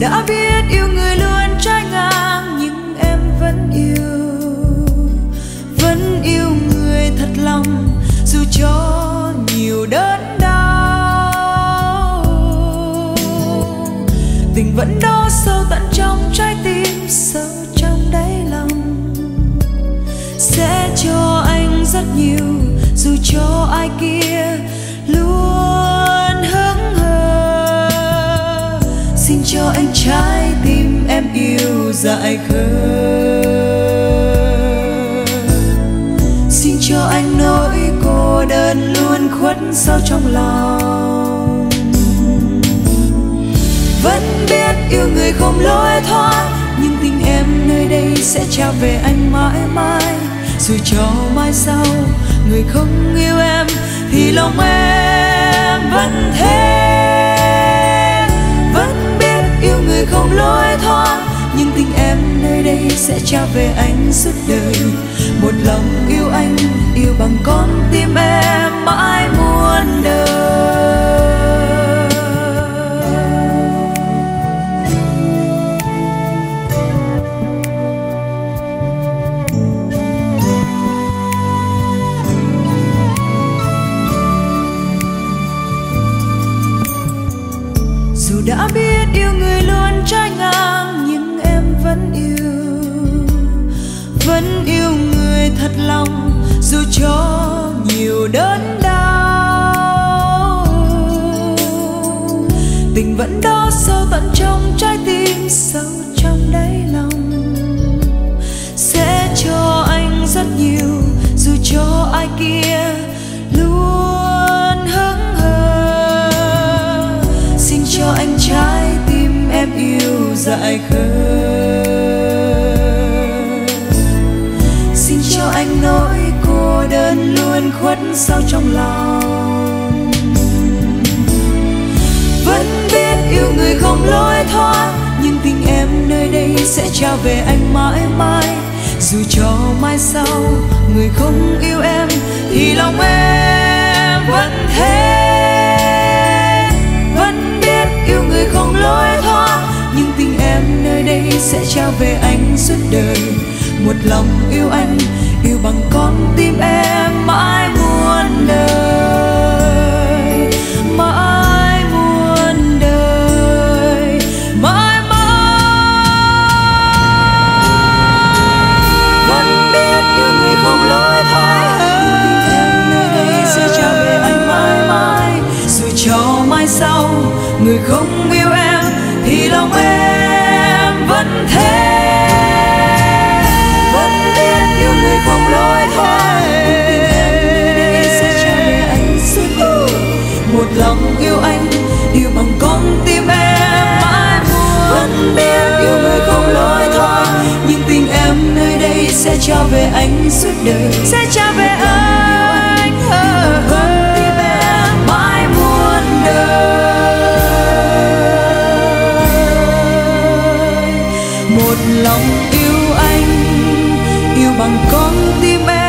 đã biết yêu người luôn trái ngang, nhưng em vẫn yêu vẫn yêu người thật lòng. Dù cho nhiều đớn đau, tình vẫn đó sâu tận trong trái tim, sâu trong đáy lòng. Sẽ cho anh rất nhiều, dù cho ai kia xin cho anh trái tim em yêu dại khờ xin cho anh nỗi cô đơn luôn khuất sâu trong lòng. Vẫn biết yêu người không lối thoát, nhưng tình em nơi đây sẽ trao về anh mãi mãi. Dù cho mai sau, người không yêu em thì lòng em vẫn thế. Đây sẽ trao về anh suốt đời. Một lòng yêu anh, yêu bằng con tim em. Nhiều đớn đau. Tình vẫn đó sâu tận trong trái tim sâu trong đáy lòng. Sẽ cho anh rất nhiều, dù cho ai kia luôn hững hờ. Xin cho anh trái tim em yêu dại khờ đơn khuất sâu trong lòng. Vẫn biết yêu người không lối thoát, nhưng tình em nơi đây sẽ trao về anh mãi mãi. Dù cho mai sau người không yêu em, thì lòng em vẫn thế. Vẫn biết yêu người không lối thoát, nhưng tình em nơi đây sẽ trao về anh suốt đời. Một lòng yêu anh yêu bằng con tim em mãi muôn đời, mãi muôn đời, mãi mãi. Vẫn biết yêu người không lối thoát nhưng tình em nơi đây sẽ trao về anh mãi mãi. Dù cho mai sau, người không biết anh suốt đời. Sẽ trao về anh yêu con mãi muôn đời. Một lòng yêu anh, yêu bằng con tim em.